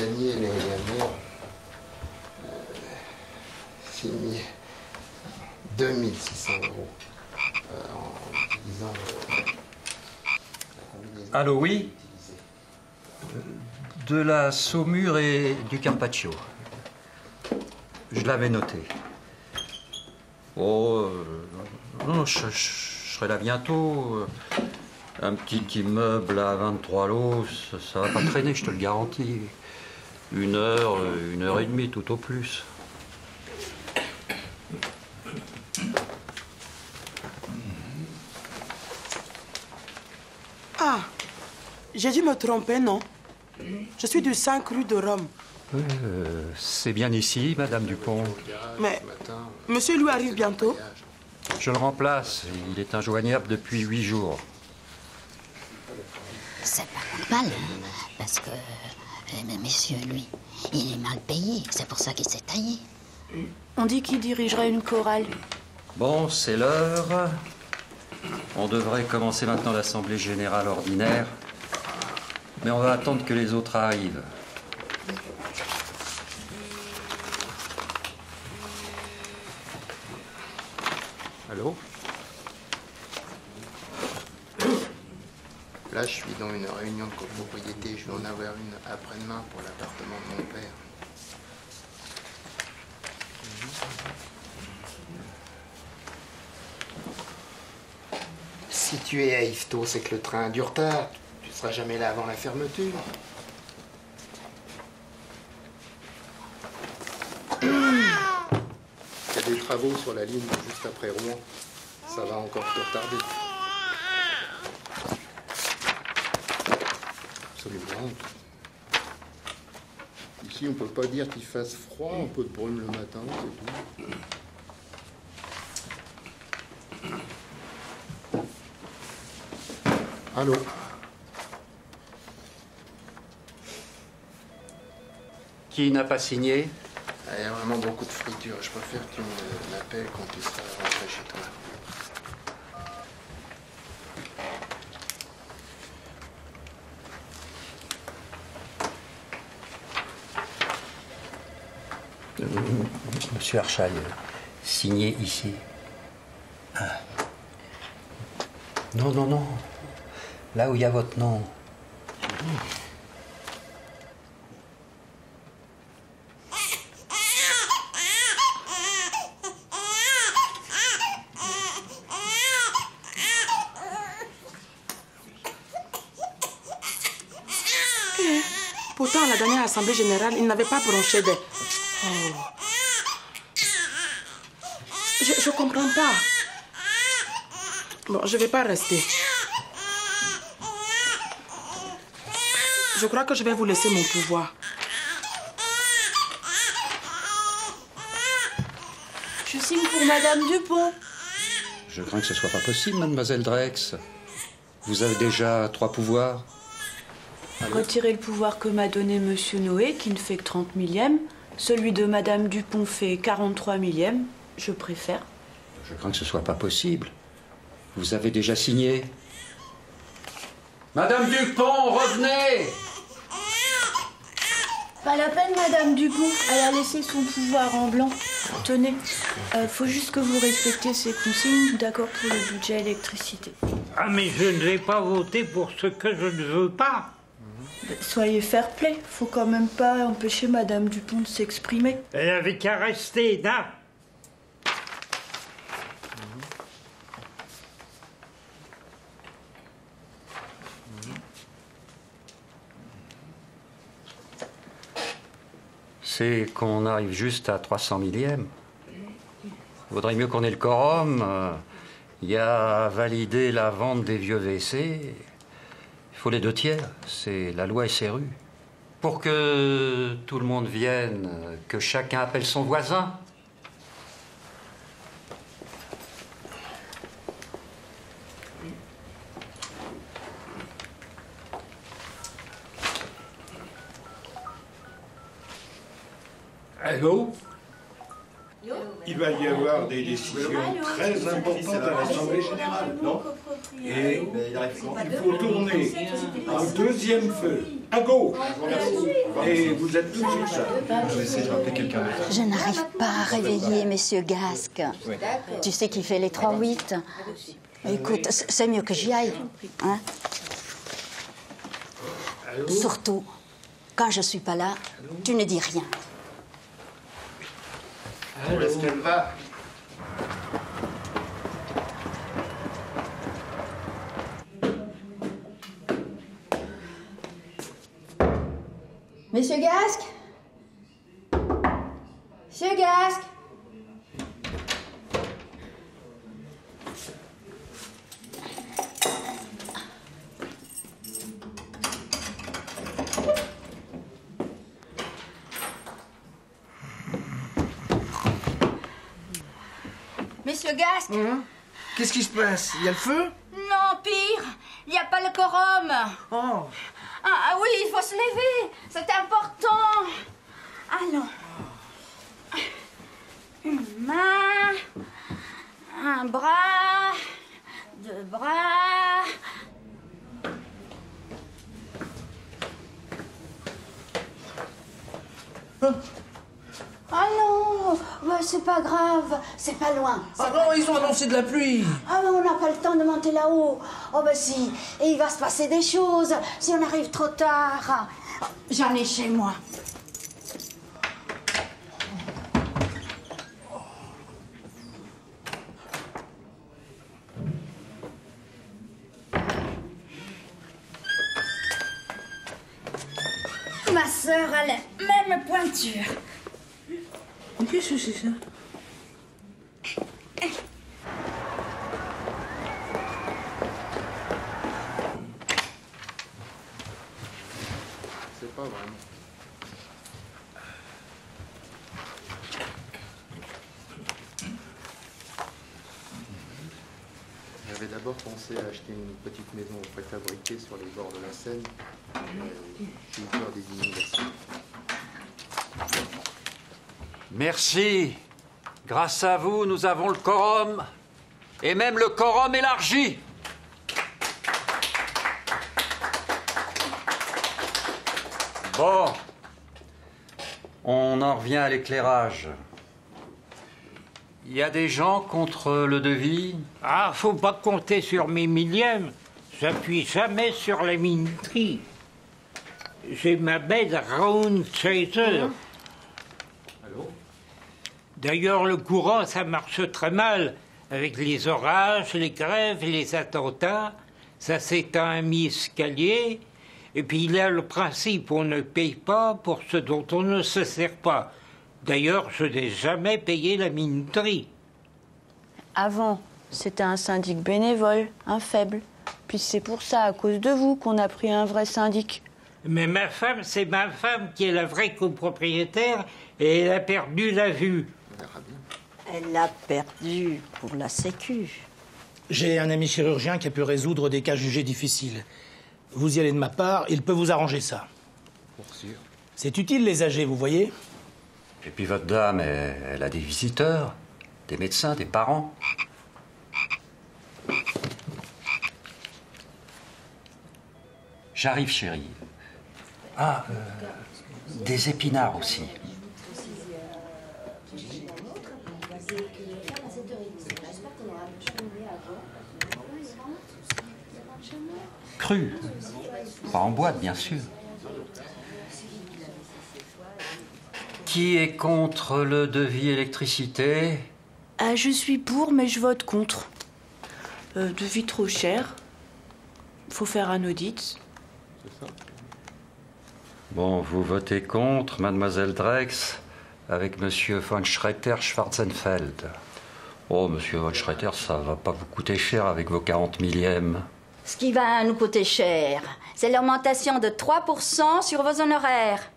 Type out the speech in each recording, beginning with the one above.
gagné l'année dernière, euh, signé 2600 euros euh, en utilisant euh, la Allô, oui utilisée. De la saumure et du carpaccio. Je l'avais noté. Oh, euh, non, je, je- je serai là bientôt. Euh, Un petit immeuble à 23 lots, ça, ça va pas traîner, je te le garantis. Une heure, euh, une heure et demie, tout au plus. Ah, j'ai dû me tromper, non? Je suis du 5 rue de Rome. Euh, C'est bien ici, Madame Dupont. Mais Ce matin, monsieur lui arrive bientôt. Je le remplace. Il est injoignable depuis huit jours. C'est pas normal, hein, parce que mais monsieur, lui, il est mal payé. C'est pour ça qu'il s'est taillé. On dit qu'il dirigerait une chorale. Bon, c'est l'heure. On devrait commencer maintenant l'Assemblée générale ordinaire. Mais on va attendre que les autres arrivent. Je suis dans une réunion de copropriété. Je vais en avoir une après-demain pour l'appartement de mon père. Si tu es à Yvetot, c'est que le train a du retard. Tu seras jamais là avant la fermeture. Il y a des travaux sur la ligne juste après Rouen. Ça va encore te retarder. Absolument. Ici, on peut pas dire qu'il fasse froid, un peu de brume le matin, c'est tout. Allô Qui n'a pas signé? Il y a vraiment beaucoup de friture. Je préfère que tu me l'appelles quand tu seras rentré chez toi. Monsieur Archaille, signé ici. Ah. Non, non, non. Là où il y a votre nom. Pourtant, à la dernière assemblée générale, il n'avait pas bronché des. Oh. Je, je comprends pas. Bon, je vais pas rester. Je crois que je vais vous laisser mon pouvoir. Je signe pour Madame Dupont. Je crains que ce soit pas possible, mademoiselle Drex. Vous avez déjà trois pouvoirs. Retirer le pouvoir que m'a donné Monsieur Noé, qui ne fait que 30 millièmes. Celui de Madame Dupont fait 43 millièmes. Je préfère. Je crains que ce soit pas possible. Vous avez déjà signé. Madame Dupont, revenez Pas la peine, Madame Dupont. Elle a laissé son pouvoir en blanc. Tenez, euh, faut juste que vous respectiez ces consignes, d'accord pour le budget électricité. Ah, mais je ne vais pas voter pour ce que je ne veux pas. Soyez fair play, faut quand même pas empêcher Madame Dupont de s'exprimer. Elle avait qu'à rester là. C'est qu'on arrive juste à 300 millièmes. Vaudrait mieux qu'on ait le quorum. euh, Il y a à valider la vente des vieux WC. Il faut les deux tiers. C'est la loi SRU. Pour que tout le monde vienne, que chacun appelle son voisin. Allô? Va y avoir des décisions très importantes à l'Assemblée générale, non Et il faut tourner en deuxième feu, à gauche. Et vous êtes tous sur ça. Je vais essayer de rappeler quelqu'un d'autre. Je n'arrive pas à réveiller Monsieur Gasque. Tu sais qu'il fait les 3-8. Écoute, c'est mieux que j'y aille. Hein? Surtout, quand je suis pas là, tu ne dis rien. Où est-ce qu'elle va. Monsieur Gasque? Monsieur Gasque? Gasque Qu'est-ce qui se passe? Il y a le feu? Non, pire Il n'y a pas le quorum. Oh. Ah, ah oui, il faut se lever C'est important. Allons. Une main, un bras, deux bras. Ah non, ouais, c'est pas grave, c'est pas loin. Ah non, ils ont annoncé de la pluie Ah mais on n'a pas le temps de monter là-haut. Oh bah si, et il va se passer des choses si on arrive trop tard. J'en ai chez moi. Ma sœur a la même pointure. Qu'est-ce que c'est pas vraiment. J'avais d'abord pensé à acheter une petite maison préfabriquée sur les bords de la Seine. J'ai eu peur des inondations. Merci. Grâce à vous, nous avons le quorum. Et même le quorum élargi. Bon. On en revient à l'éclairage. Il y a des gens contre le devis? Ah, faut pas compter sur mes millièmes. J'appuie jamais sur la minuterie. J'ai ma belle round chaser. D'ailleurs, le courant, ça marche très mal. Avec les orages, les grèves, les attentats, ça s'éteint un mi-escalier. Et puis il a le principe, on ne paye pas pour ce dont on ne se sert pas. D'ailleurs, je n'ai jamais payé la minuterie. Avant, c'était un syndic bénévole, un faible. Puis c'est pour ça, à cause de vous, qu'on a pris un vrai syndic. Mais ma femme, c'est ma femme qui est la vraie copropriétaire et elle a perdu la vue. Elle l'a perdu pour la sécu. J'ai un ami chirurgien qui a pu résoudre des cas jugés difficiles. Vous y allez de ma part, il peut vous arranger ça. Pour sûr. C'est utile les âgés, vous voyez Et puis votre dame, elle, elle a des visiteurs, des médecins, des parents. J'arrive, chérie. Ah, euh, des épinards aussi. Cru. Pas en boîte, bien sûr. Qui est contre le devis électricité? Ah, je suis pour, mais je vote contre. Euh, devis trop cher. Faut faire un audit. Bon, vous votez contre, mademoiselle Drex, avec monsieur von Schreiter-Schwarzenfeld. Oh, monsieur von Schreiter, ça va pas vous coûter cher avec vos 40 millièmes. Ce qui va nous coûter cher, c'est l'augmentation de 3% sur vos honoraires.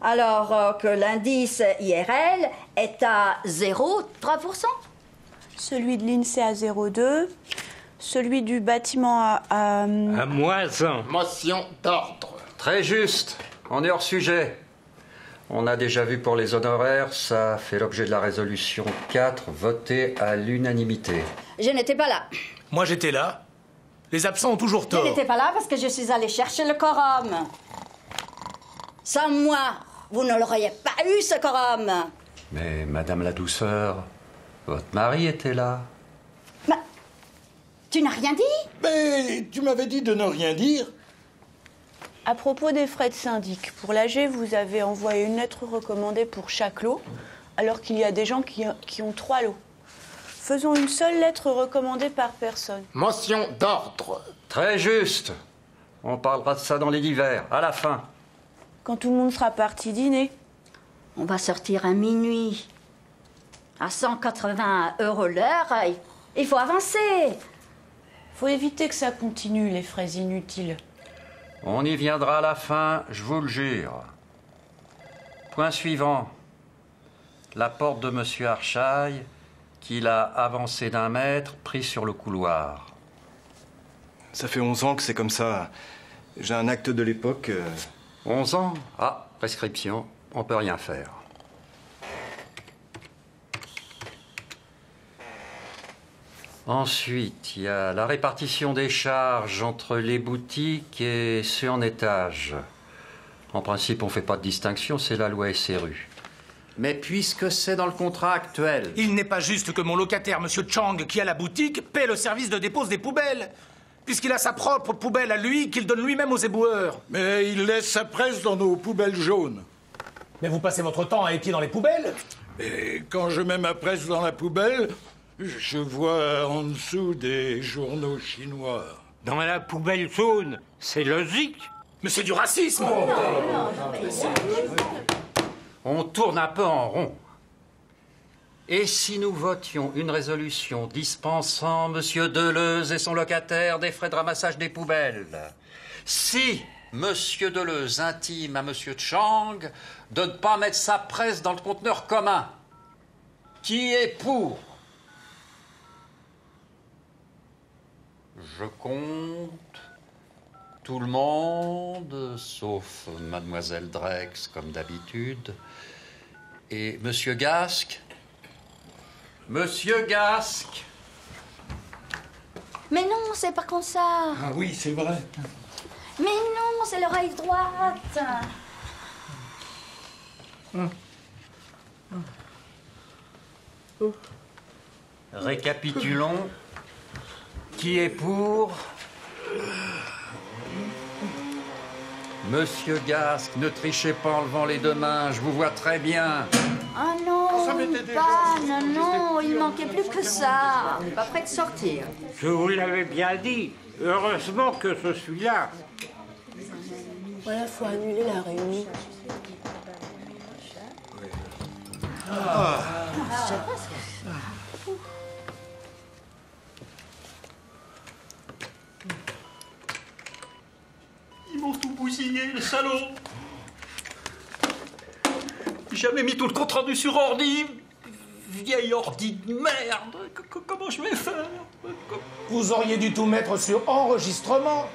Alors euh, que l'indice IRL est à 0,3%. Celui de l'INSEE à 0,2. Celui du bâtiment à. à, À moins un. Motion d'ordre. Très juste, on est hors sujet. On a déjà vu pour les honoraires, ça fait l'objet de la résolution 4, votée à l'unanimité. Je n'étais pas là. Moi, j'étais là. Les absents ont toujours Je tort. n'étais pas là parce que je suis allée chercher le quorum. Sans moi, vous ne l'auriez pas eu, ce quorum. Mais Madame la douceur, votre mari était là. Tu n'as rien dit? Mais tu m'avais dit de ne rien dire. À propos des frais de syndic, pour l'AG, vous avez envoyé une lettre recommandée pour chaque lot, alors qu'il y a des gens qui, qui ont trois lots. Faisons une seule lettre recommandée par personne. Motion d'ordre. Très juste. On parlera de ça dans les divers, à la fin. Quand tout le monde sera parti dîner. On va sortir à minuit. À 180 euros l'heure, il faut avancer. Faut éviter que ça continue, les frais inutiles. On y viendra à la fin, je vous le jure. Point suivant. La porte de Monsieur Archaille, qu'il a avancée d'un mètre, pris sur le couloir. Ça fait 11 ans que c'est comme ça. J'ai un acte de l'époque. euh, 11 ans? Ah, prescription, on peut rien faire. Ensuite, il y a la répartition des charges entre les boutiques et ceux en étage. En principe, on ne fait pas de distinction, c'est la loi SRU. Mais puisque c'est dans le contrat actuel, Il n'est pas juste que mon locataire, Monsieur Chang, qui a la boutique, paie le service de dépose des poubelles. Puisqu'il a sa propre poubelle à lui, qu'il donne lui-même aux éboueurs. Mais il laisse sa presse dans nos poubelles jaunes. Mais vous passez votre temps à épier dans les poubelles? Et quand je mets ma presse dans la poubelle, je vois en dessous des journaux chinois. Dans la poubelle jaune, c'est logique. Mais c'est du racisme on tourne un peu en rond. Et si nous votions une résolution dispensant Monsieur Deleuze et son locataire des frais de ramassage des poubelles? Si Monsieur Deleuze intime à Monsieur Chang de ne pas mettre sa presse dans le conteneur commun, qui est pour? Je compte tout le monde, sauf Mademoiselle Drex, comme d'habitude, et Monsieur Gasque. Monsieur Gasque Mais non, c'est pas comme ça. Ah oui, c'est vrai. Mais non, c'est l'oreille droite. Récapitulons. Qui est pour Monsieur Gasque, ne trichez pas en levant les deux mains, je vous vois très bien. Ah non, pas, non, non, il manquait plus que ça. On n'est pas prêt de sortir. Je vous l'avais bien dit. Heureusement que je suis là. Voilà, faut annuler la réunion. Ils les salauds. J'ai jamais mis tout le compte rendu sur ordi. Vieille ordi de merde. C- Comment je vais faire? Vous auriez dû tout mettre sur enregistrement.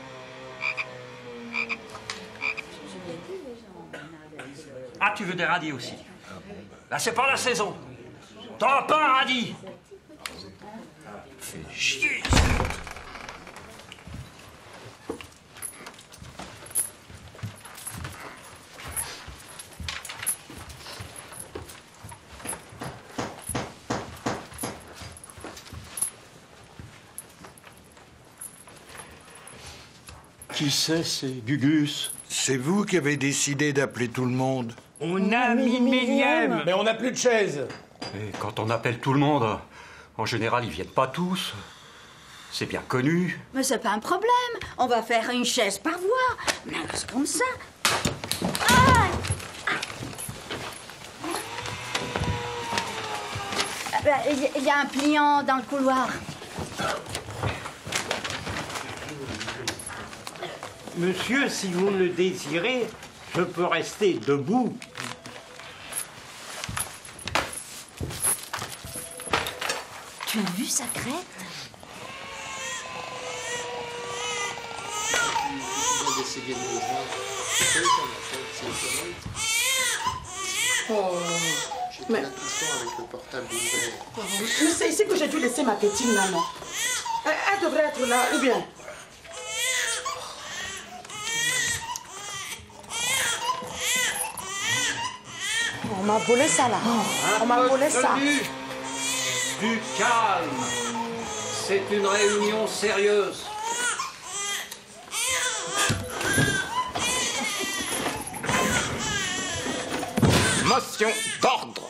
Ah, tu veux des radis aussi? Là, c'est pas la saison. T'auras pas un radis Fais chier. Qui c'est, c'est Gugus C'est vous qui avez décidé d'appeler tout le monde. On a mis millième. Mais on n'a plus de chaise. Et quand on appelle tout le monde, en général, ils viennent pas tous. C'est bien connu. Mais c'est pas un problème. On va faire une chaise par voie. Mais c'est comme ça. Ah Ah ben, Il y- il y a un pliant dans le couloir. Monsieur, si vous le désirez, je peux rester debout. Tu as vu sa crête? Oh. Mais, là tout le temps avec le portable ouvert. oh, mais c'est ici que j'ai dû laisser ma petite maman. Elle, elle devrait être là, ou bien m'a volé ça là. On m'a volé ça. Du calme. C'est une réunion sérieuse. Motion d'ordre.